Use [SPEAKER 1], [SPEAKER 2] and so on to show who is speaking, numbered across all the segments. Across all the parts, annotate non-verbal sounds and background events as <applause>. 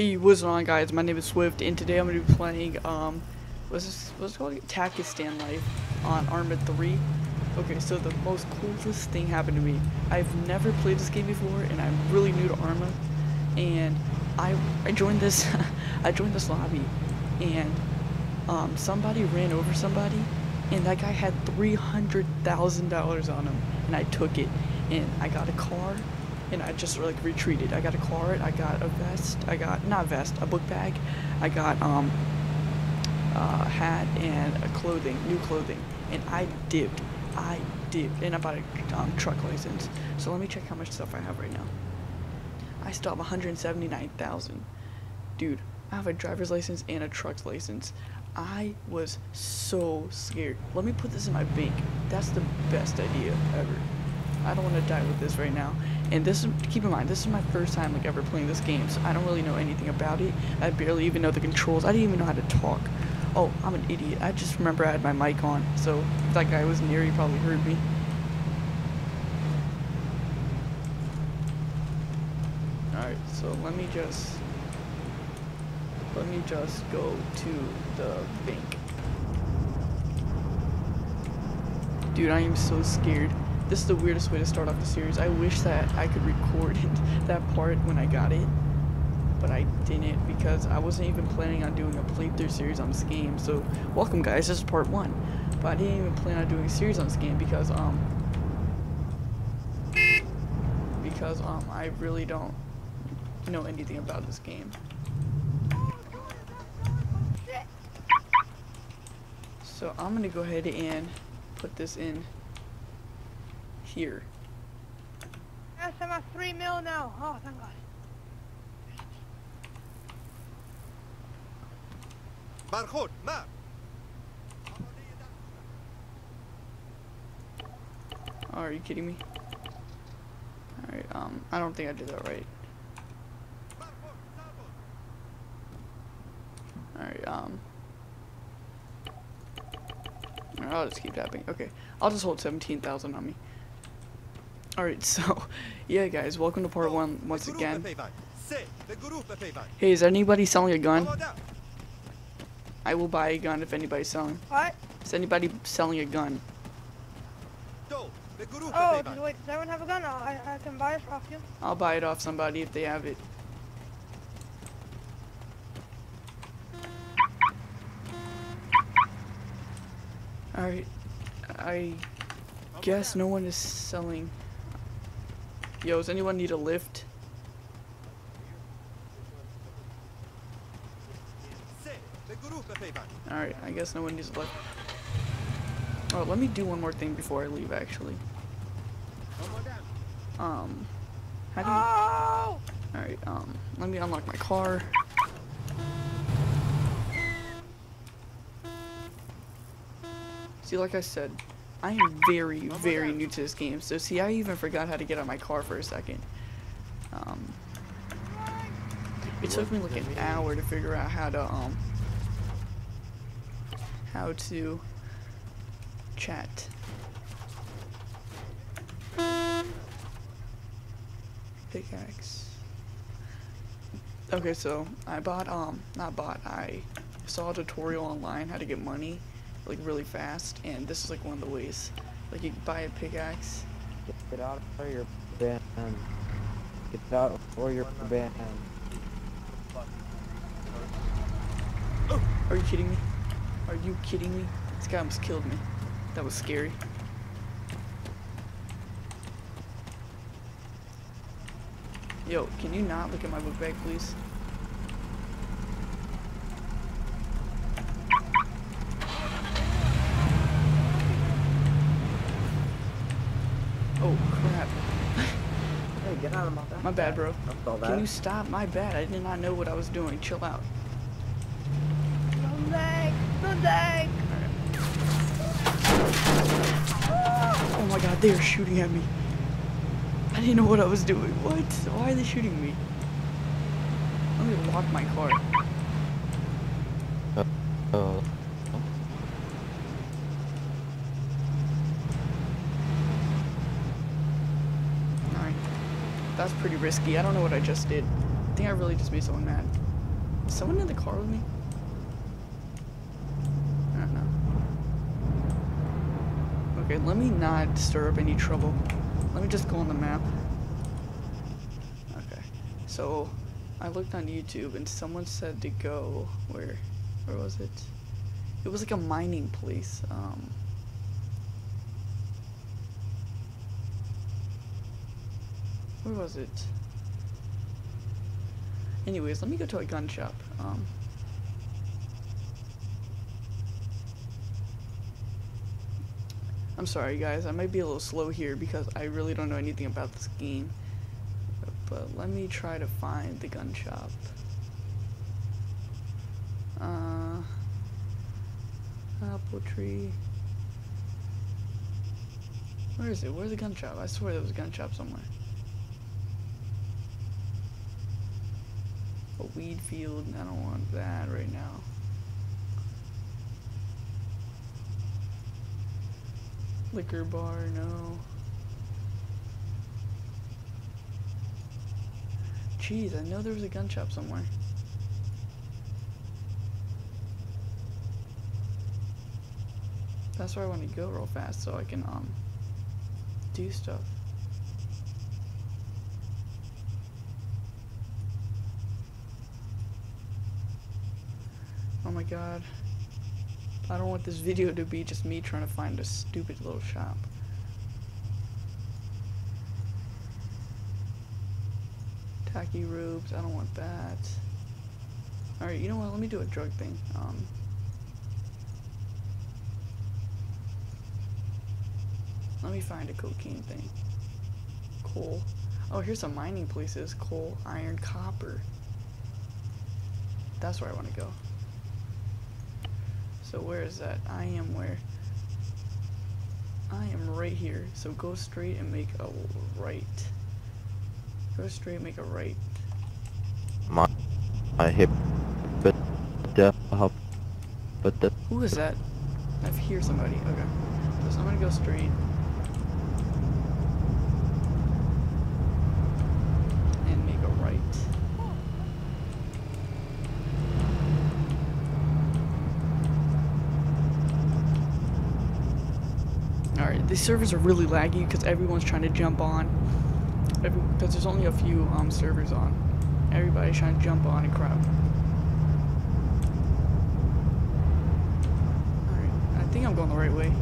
[SPEAKER 1] Hey, what's on guys? My name is Swift and today I'm gonna be playing um what's this what's it called Takistan Life on Arma 3. Okay, so the most coolest thing happened to me. I've never played this game before and I'm really new to Arma and I I joined this <laughs> I joined this lobby and um somebody ran over somebody and that guy had three hundred thousand dollars on him and I took it and I got a car and I just like retreated. I got a card, I got a vest, I got not vest, a book bag, I got um a hat and a clothing, new clothing, and I dipped. I dipped, and I bought a um, truck license. So let me check how much stuff I have right now. I still have 179,000. Dude, I have a driver's license and a truck's license. I was so scared. Let me put this in my bank. That's the best idea ever. I don't want to die with this right now. And this is, keep in mind, this is my first time like ever playing this game, so I don't really know anything about it. I barely even know the controls. I didn't even know how to talk. Oh, I'm an idiot. I just remember I had my mic on, so if that guy was near, he probably heard me. Alright, so let me just, let me just go to the bank. Dude, I am so scared. This is the weirdest way to start off the series. I wish that I could record <laughs> that part when I got it, but I didn't because I wasn't even planning on doing a playthrough series on this game. So, welcome guys, this is part one. But I didn't even plan on doing a series on this game because, um, because, um, I really don't know anything about this game. So, I'm gonna go ahead and put this in here.
[SPEAKER 2] Yes, I'm at three mil now. Oh, thank God.
[SPEAKER 3] Barcode, ma.
[SPEAKER 1] Oh, are you kidding me? Alright, um, I don't think I did that right. Alright, um. I'll just keep tapping. Okay, I'll just hold 17,000 on me. Alright, <laughs> so, yeah guys, welcome to part one once again. Hey, is anybody selling a gun? I will buy a gun if anybody's selling.
[SPEAKER 2] What?
[SPEAKER 1] Is anybody selling a gun?
[SPEAKER 2] Oh, does, wait, does everyone have a gun? I, I can buy it off you.
[SPEAKER 1] I'll buy it off somebody if they have it. Alright, I guess no one is selling. Yo, does anyone need a lift? Alright, I guess no one needs a lift. Oh, let me do one more thing before I leave, actually. Um, how do you... Alright, um, let me unlock my car. See, like I said, I am very, very new to this game. So, see, I even forgot how to get on my car for a second. Um, it took me like an hour to figure out how to, um, how to chat. Pickaxe. Okay, so I bought, um, not bought, I saw a tutorial online how to get money, like, really fast, and this is, like, one of the ways. Like, you can buy a pickaxe.
[SPEAKER 4] Get out of your band. Get out or your band.
[SPEAKER 1] Oh, are you kidding me? Are you kidding me? This guy almost killed me. That was scary. Yo, can you not look at my book bag, please? Oh, crap.
[SPEAKER 4] Hey, get out of my
[SPEAKER 1] bad, bro. Can you stop? My bad. I did not know what I was doing. Chill out.
[SPEAKER 2] No leg! No leg!
[SPEAKER 1] Oh my god, they are shooting at me. I didn't know what I was doing. What? Why are they shooting me? Let me lock my car.
[SPEAKER 4] Oh.
[SPEAKER 1] That's pretty risky. I don't know what I just did. I think I really just made someone mad. Is someone in the car with me? I don't know. Okay, let me not stir up any trouble. Let me just go on the map. Okay, so I looked on YouTube and someone said to go where? Where was it? It was like a mining place. Um, where was it? Anyways, let me go to a gun shop. Um, I'm sorry, guys. I might be a little slow here because I really don't know anything about this game. But let me try to find the gun shop. Uh, apple tree. Where is it? Where's the gun shop? I swear there was a gun shop somewhere. A weed field. and I don't want that right now. Liquor bar, no. Jeez, I know there was a gun shop somewhere. That's where I want to go real fast so I can um do stuff. My god. I don't want this video to be just me trying to find a stupid little shop. Tacky robes, I don't want that. Alright, you know what, let me do a drug thing. Um, let me find a cocaine thing. Coal. Oh, here's some mining places. Coal, iron, copper. That's where I want to go. So where is that? I am where? I am right here. So go straight and make a right. Go straight, and make a right.
[SPEAKER 5] My, my hip, but the hop, but the
[SPEAKER 1] Who is that? I hear somebody. Okay. So I'm gonna go straight. And make a right. Alright, these servers are really laggy because everyone's trying to jump on. Because there's only a few um, servers on. Everybody's trying to jump on and crap. Alright, I think I'm going the right way.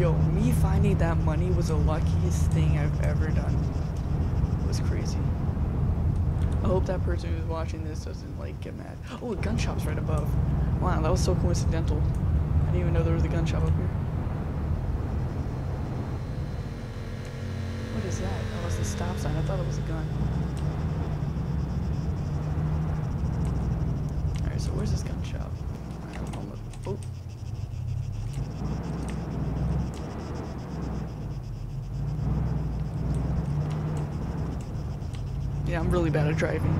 [SPEAKER 1] Yo, me finding that money was the luckiest thing I've ever done. It was crazy. I hope that person who's watching this doesn't like get mad. Oh, a gun shop's right above. Wow, that was so coincidental. I didn't even know there was a gun shop up here. What is that? Oh, it's a stop sign. I thought it was a gun. Alright, so where's this gun shop? Alright, I'm almost. Oh. Yeah, Really bad at driving.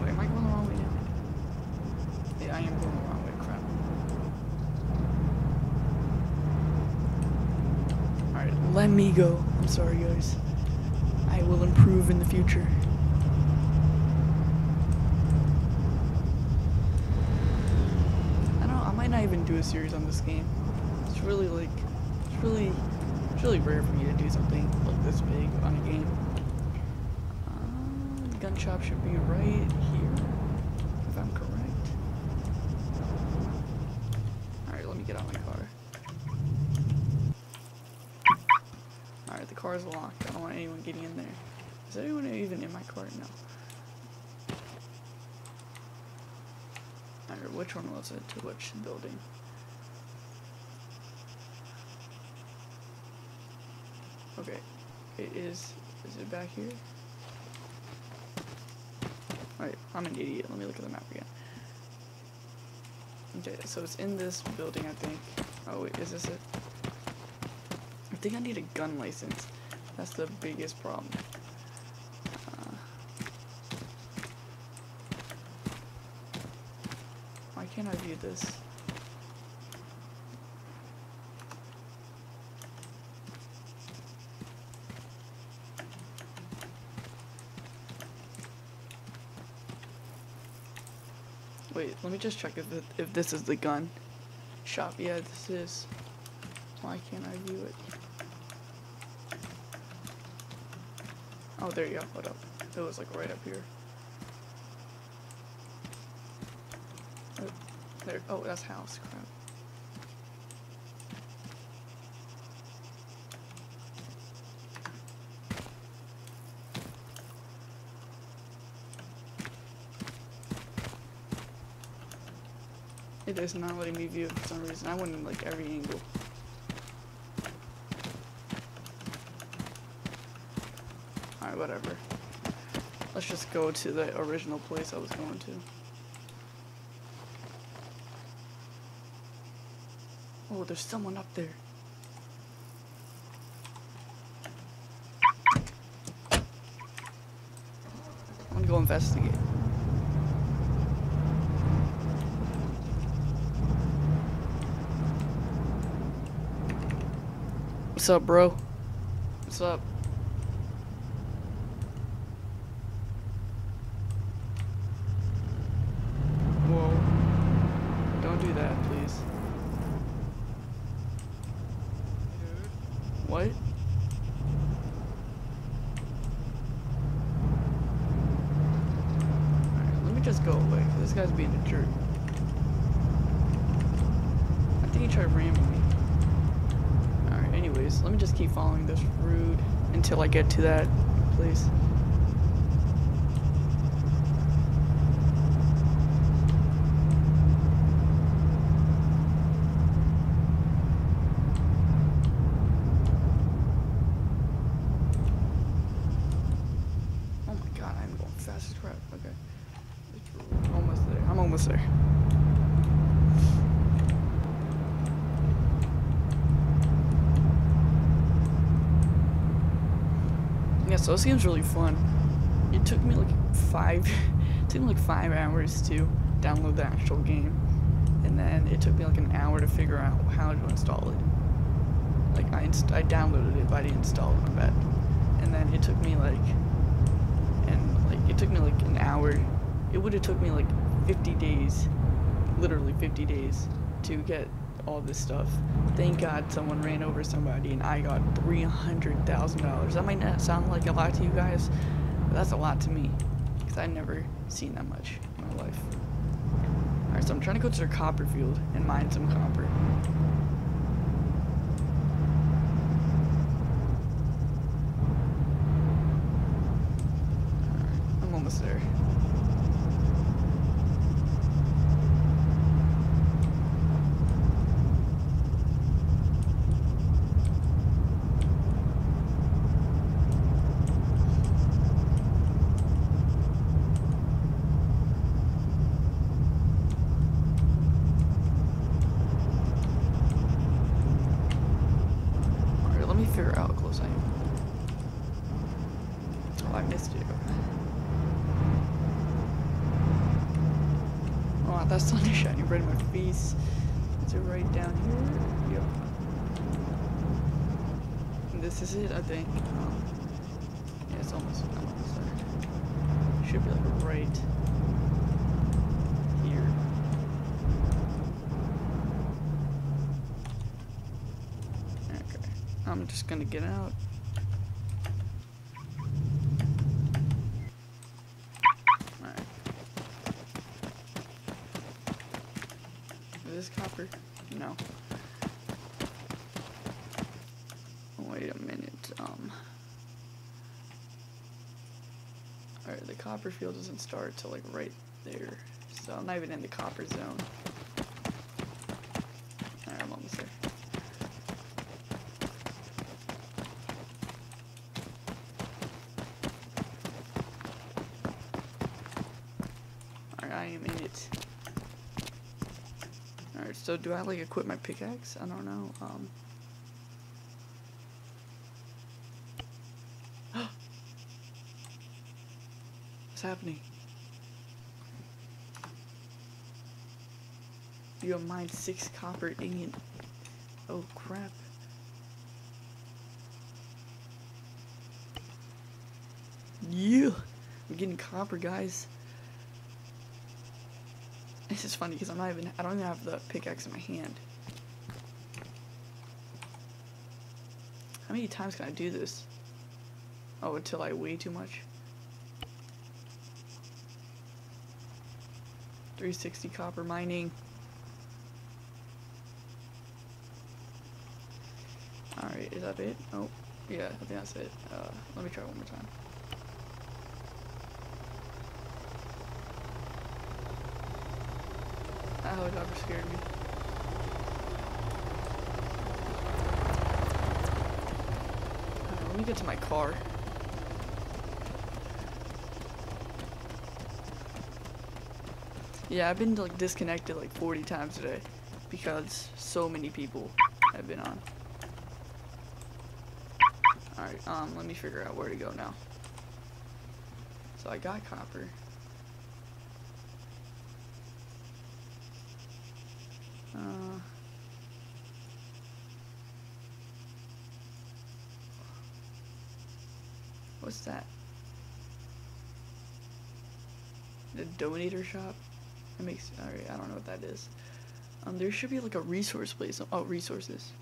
[SPEAKER 1] Wait, am I going the wrong way? Yeah, I am going the wrong way. Crap. Alright, let me go. I'm sorry, guys. I will improve in the future. I don't know, I might not even do a series on this game. It's really like, it's really, it's really rare for me to do something like this big on a game. The shop should be right here, if I'm correct. Alright, let me get out my car. Alright, the car is locked. I don't want anyone getting in there. Is anyone even in my car? No. Alright, which one was it? To which building? Okay. It is. Is it back here? Alright, I'm an idiot. Let me look at the map again. Okay, so it's in this building, I think. Oh, wait, is this it? I think I need a gun license. That's the biggest problem. Uh, why can't I view this? Wait, let me just check if it, if this is the gun shop. Yeah, this is. Why can't I view it? Oh, there you go. Hold up. It was like right up here. Oh, there. Oh, that's house. Crap. It is not letting me view it for some reason. I went in like every angle. Alright, whatever. Let's just go to the original place I was going to. Oh, there's someone up there. I'm gonna go investigate. What's up, bro? What's up? Whoa. Don't do that, please. What? Alright, let me just go away, 'cause this guy's being a jerk. I think he tried ramming me. Alright, anyways, let me just keep following this route until I get to that please. Oh my god, I'm going fast as crap. Okay. Almost there. I'm almost there. So this game's really fun. It took me like five, <laughs> it took me like five hours to download the actual game, and then it took me like an hour to figure out how to install it. Like I I downloaded it, but I didn't install it. And then it took me like, and like it took me like an hour. It would have took me like 50 days, literally 50 days, to get all this stuff. Thank God someone ran over somebody and I got $300,000. That might not sound like a lot to you guys, but that's a lot to me because I've never seen that much in my life. Alright, so I'm trying to go to their copper field and mine some copper. I'm almost there. Alright, let me figure out how close I am. Oh, I missed it. Oh, that sun is shining right in my face. Is it right down here? Yep. And this is it, I think. Yeah, it's almost, almost there. Should be like right here. Okay. I'm just gonna get out. Alright. Is this copper? No. Wait a minute. Um. Alright, the copper field doesn't start till like right there. So I'm not even in the copper zone. Alright, I'm almost there. Alright, I am in it. Alright, so do I like equip my pickaxe? I don't know. Um What's happening? You have mined six copper ingot. Oh crap. Yeah! I'm getting copper, guys. This is funny because I'm not even. I don't even have the pickaxe in my hand. How many times can I do this? Oh, until I weigh too much. 360 copper mining. Alright, is that it? Oh, yeah, I think that's it. Uh, let me try one more time. That helicopter scared me. Uh, let me get to my car. Yeah, I've been like disconnected like 40 times today because so many people have been on. Alright, um, let me figure out where to go now. So I got copper. Uh, what's that? The donator shop? That makes alright, I don't know what that is. Um there should be like a resource place. Oh resources.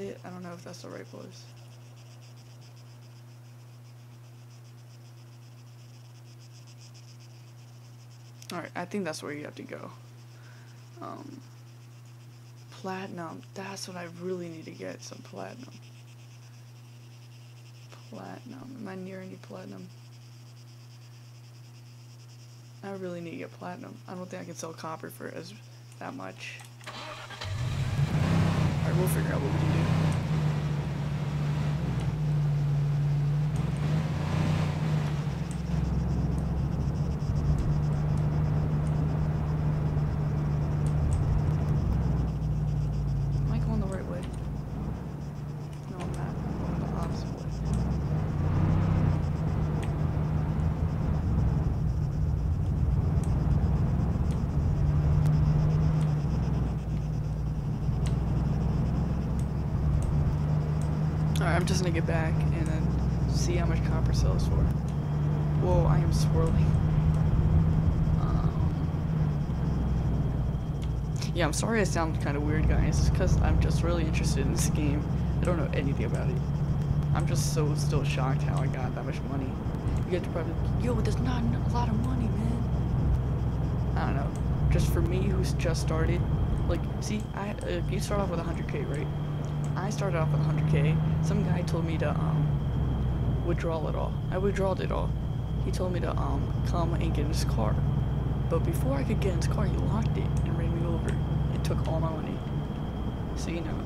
[SPEAKER 1] It? I don't know if that's the right place. Alright, I think that's where you have to go. Um, platinum. That's what I really need to get, some platinum. Platinum. Am I near any platinum? I really need to get platinum. I don't think I can sell copper for as that much. Alright, we'll figure out what we can do. Am I going the right way? No, I'm not. I'm going the opposite way. Alright, I'm just gonna get back and then see how much copper sells for. Whoa, I am swirling. Um, yeah, I'm sorry I sound kind of weird, guys. It's because I'm just really interested in this game. I don't know anything about it. I'm just so still shocked how I got that much money. You guys are probably like, yo, there's not a lot of money, man. I don't know. Just for me, who's just started, like, see, I uh, you start off with 100k, right? I started off with 100k. Some guy told me to um withdraw it all. I withdrawed it all. He told me to um come and get in his car. But before I could get in his car, he locked it and ran me over. It took all my money. So you know,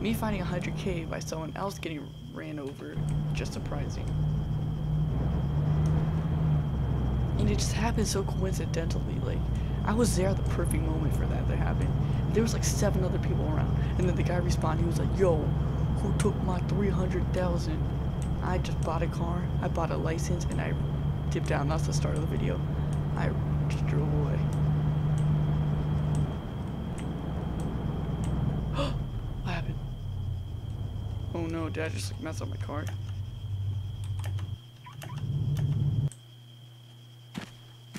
[SPEAKER 1] me finding 100k by someone else getting ran over, just surprising. And it just happened so coincidentally. Like, I was there at the perfect moment for that to happen. There was like seven other people around, and then the guy responded. He was like, "Yo, who took my 300,000?" I just bought a car. I bought a license, and I dipped. And that's the start of the video. I just drove away. <gasps> what happened? Oh no, did I just like, mess up my car?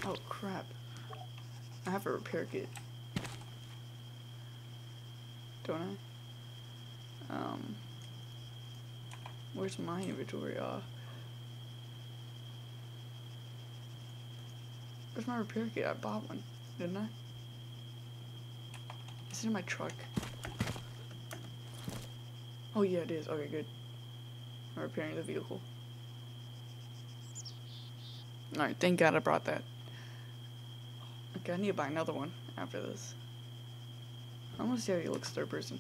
[SPEAKER 1] Oh crap. Kit. Don't I? Um Where's my inventory? Uh Where's my repair kit? I bought one, didn't I? Is it in my truck? Oh yeah it is. Okay, good. I'm repairing the vehicle. Alright, thank god I brought that. I need to buy another one after this. I want to see how he looks third person.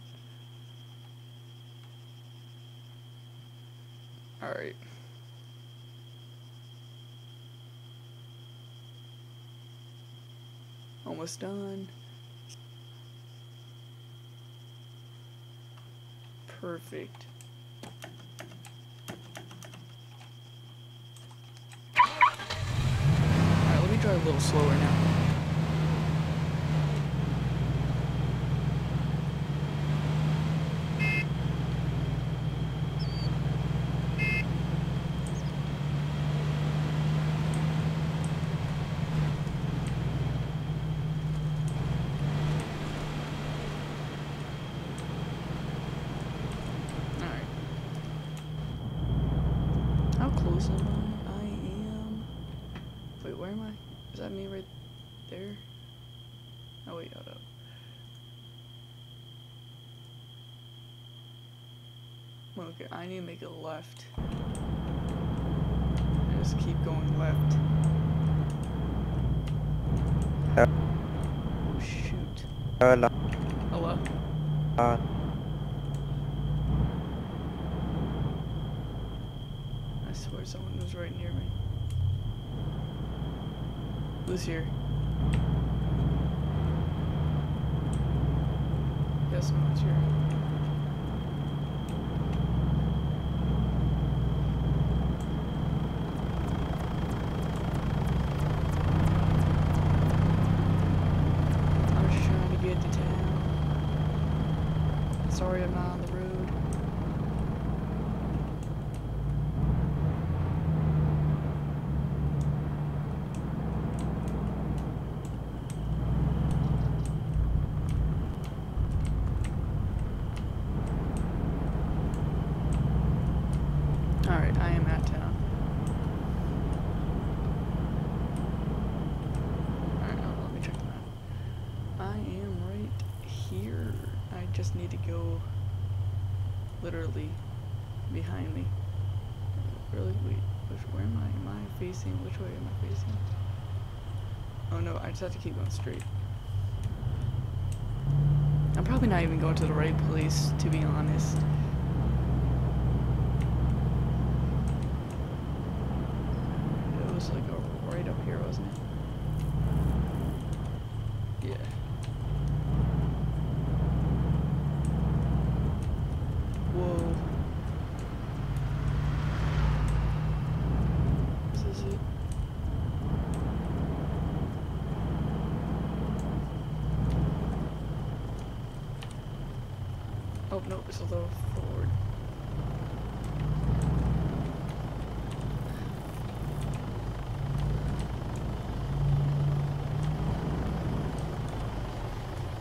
[SPEAKER 1] Alright. Almost done. Perfect. Alright, let me drive a little slower now. close am I? I am. Wait, where am I? Is that me right there? Oh wait, hold up. Okay, I need to make a left. Just keep going left. Oh shoot.
[SPEAKER 4] Hello.
[SPEAKER 1] Hello?
[SPEAKER 4] Uh,
[SPEAKER 1] I swear someone was right near me. Who's here? Yes, someone's here. I'm just trying to get to town. Sorry I'm not on the road. Alright, I am at town. Alright, now let me check the map. I am right here. I just need to go literally behind me. Really? Wait, which, where am I? Am I facing? Which way am I facing? Oh no, I just have to keep going straight. I'm probably not even going to the right place, to be honest. It was like a, right up here, wasn't it? Yeah. Whoa. This is it. A little forward.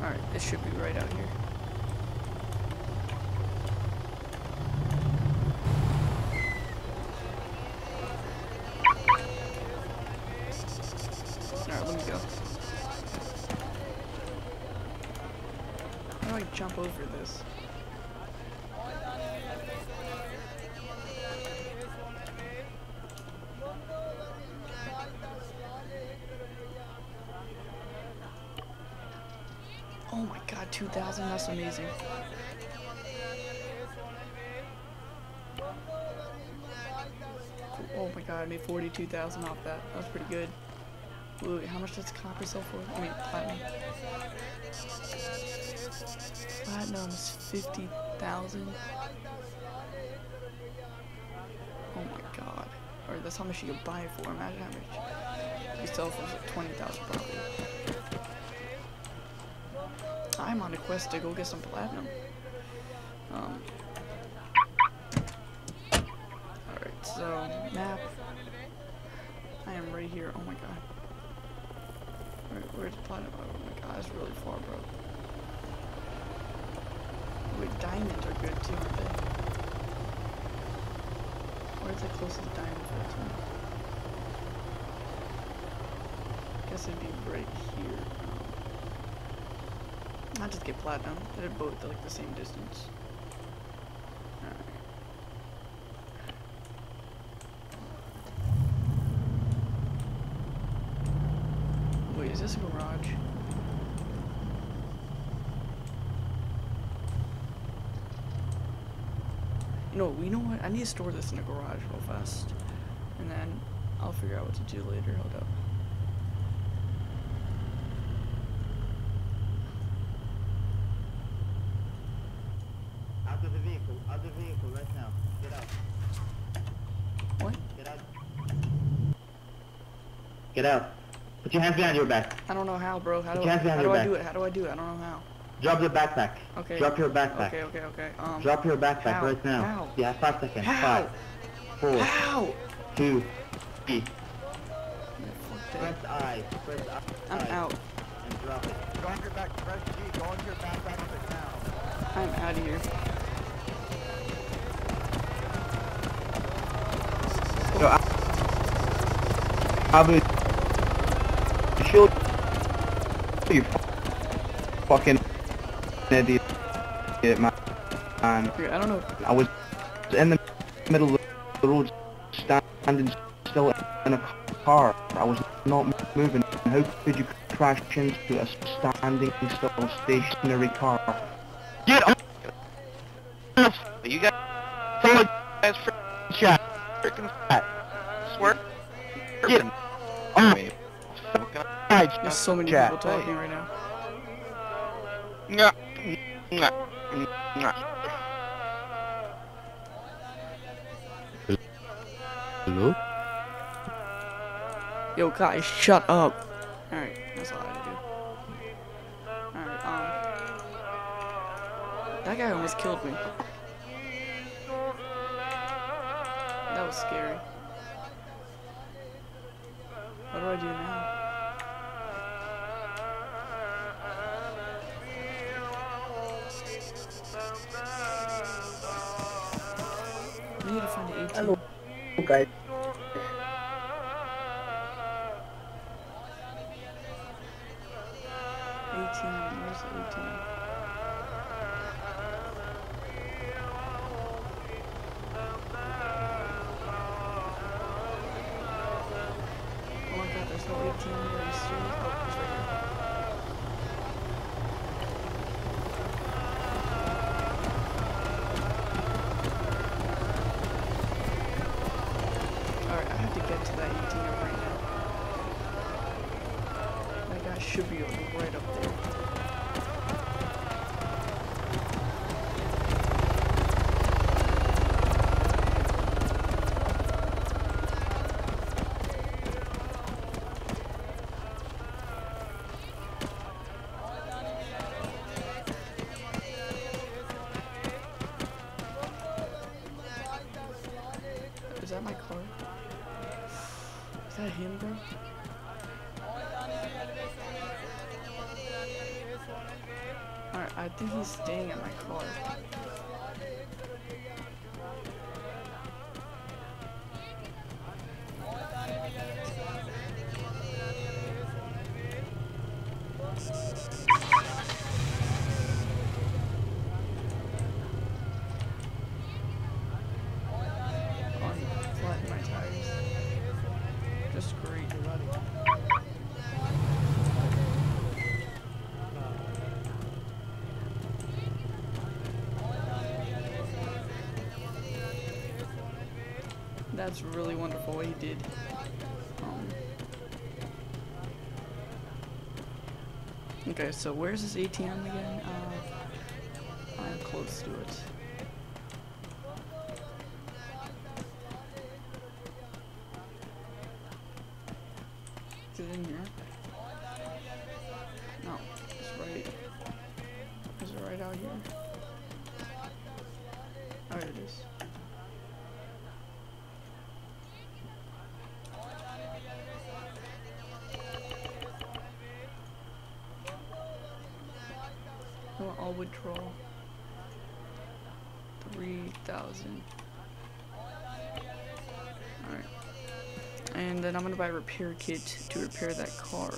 [SPEAKER 1] Alright, it should be right out here. Jump over this? Oh my god, 2000, that's amazing. Oh my god, I made 42,000 off that. That was pretty good. Wait, how much does copper sell for? I mean, platinum. Platinum's 50,000. Oh my god. Or that's how much you could buy it for. Imagine how much you sell for 20,000 probably. I'm on a quest to go get some platinum. Um. Alright, so, map. I am right here. Oh my god. Where, where's platinum? Oh my god, it's really far, bro. Wait, diamonds are good too, aren't they? Where's the closest diamond for to me? Guess it'd be right here. I'll just get platinum. They're both like the same distance. Wait, is this a garage? You know, you know what? I need to store this in a garage real fast. And then I'll figure out what to do later. Hold up.
[SPEAKER 6] Out of the vehicle, out of the vehicle right now. Get out,
[SPEAKER 1] What?
[SPEAKER 6] get out. Get out. Put your hands behind your back.
[SPEAKER 1] I don't know how, bro. How do,
[SPEAKER 6] your
[SPEAKER 1] I, how do I do it? How do I do it? I don't know how.
[SPEAKER 6] Drop your backpack.
[SPEAKER 1] Okay.
[SPEAKER 6] Drop your backpack.
[SPEAKER 1] Okay, okay, okay. Um.
[SPEAKER 6] Drop your backpack
[SPEAKER 1] how?
[SPEAKER 6] right now.
[SPEAKER 1] How?
[SPEAKER 6] Yeah, five seconds.
[SPEAKER 1] How?
[SPEAKER 6] Five, four,
[SPEAKER 1] How?
[SPEAKER 6] two, three.
[SPEAKER 1] Fuck
[SPEAKER 6] Press. I. Press I.
[SPEAKER 1] I'm out.
[SPEAKER 6] And drop it.
[SPEAKER 3] Go on your back, press G, go on your backpack right now.
[SPEAKER 1] I'm out of here.
[SPEAKER 7] No, I, Abu, shield you fucking idiot, man.
[SPEAKER 1] Okay, I don't know.
[SPEAKER 7] I was in the middle of the road, standing still in a car. I was not moving. How could you crash into a standing still stationary car?
[SPEAKER 8] Get on! You got some guys for shot. Freaking fat. Swear. Get him. Oh, me.
[SPEAKER 1] There's so many
[SPEAKER 7] Chat.
[SPEAKER 1] people talking right now.
[SPEAKER 8] Mwah. Mwah. Mwah.
[SPEAKER 5] Hello?
[SPEAKER 1] Yo, guys, shut up. Alright, that's all I had to do. Alright, um. That guy almost killed me. That was scary. What do I do now? Need to find an ATM.
[SPEAKER 9] Hello. guys.
[SPEAKER 1] ATM. Where's ATM? Have to get to that ATM up right now. That guy should be right up there. Staying at my car. Oh, tires. Just great. That's really wonderful what he did. Um, okay, so where's this ATM again? Uh, I'm close to it. And then I'm gonna buy a repair kit to repair that car.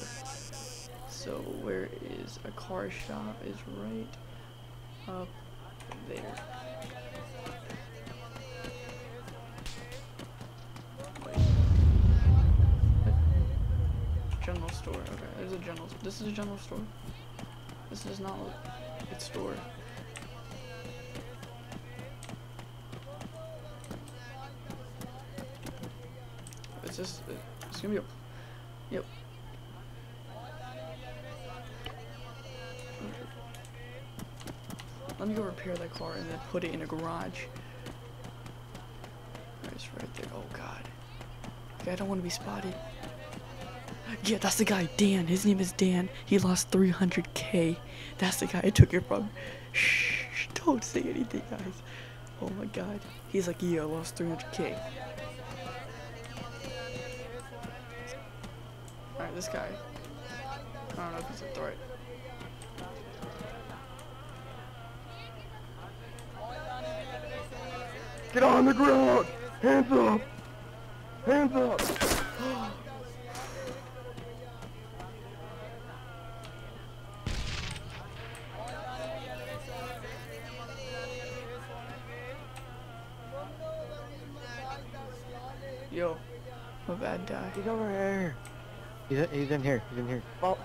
[SPEAKER 1] So where is a car shop is right up there. General store. Okay, there's a general. This is a general store. This does not look. It's store. It's. Uh, it's gonna be a. Yep. Let me go repair that car and then put it in a garage. It's right there. Oh god. Okay, I don't want to be spotted. Yeah, that's the guy, Dan. His name is Dan. He lost 300k. That's the guy I took it from. Shh, don't say anything, guys. Oh my god. He's like, yeah, I lost 300k. Alright, this guy. I don't know if he's a threat.
[SPEAKER 7] Get on the ground! Hands up!
[SPEAKER 4] Hands up!
[SPEAKER 1] Yo, my bad, die.
[SPEAKER 4] He's over here. He's, he's in here. He's in here.
[SPEAKER 3] Well,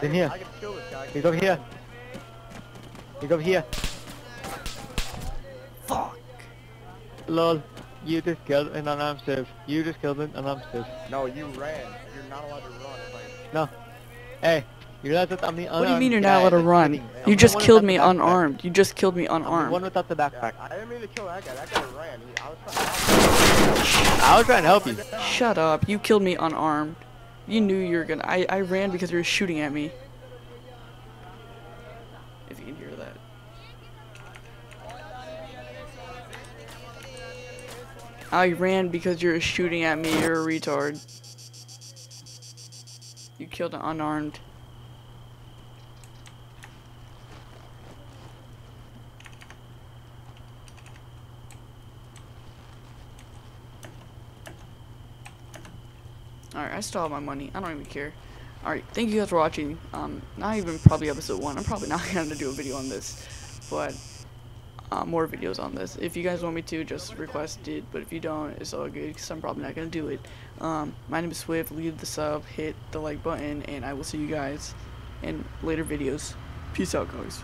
[SPEAKER 4] He's in here.
[SPEAKER 3] I can kill this guy.
[SPEAKER 4] He's over here. He's over here.
[SPEAKER 1] Fuck.
[SPEAKER 4] Lol. You just killed an unarmed civ. You just killed an unarmed civ.
[SPEAKER 3] No, you ran. You're not allowed to run. I...
[SPEAKER 4] No. Hey, you realize that I'm the unarmed
[SPEAKER 1] What do you mean you're
[SPEAKER 4] guy
[SPEAKER 1] not allowed to
[SPEAKER 4] that's
[SPEAKER 1] run?
[SPEAKER 4] sitting- I'm
[SPEAKER 1] You just killed me unarmed. You just killed me
[SPEAKER 4] I'm one without the
[SPEAKER 3] Yeah,
[SPEAKER 4] backpack.
[SPEAKER 3] I didn't mean to kill that guy. That guy ran. I was trying
[SPEAKER 4] I was trying to help you.
[SPEAKER 1] Shut up. You killed me unarmed. You knew you were gonna. I, I ran because you were shooting at me. If you can hear that. I ran because you were shooting at me. You're a retard. You killed an unarmed. Alright, I still have my money. I don't even care. Alright, thank you guys for watching. Um, not even probably episode 1. I'm probably <laughs> not going to do a video on this. But, uh, more videos on this. If you guys want me to, just request it. But if you don't, it's all good because I'm probably not going to do it. Um, my name is Swift. Leave the sub, hit the like button, and I will see you guys in later videos. Peace out, guys.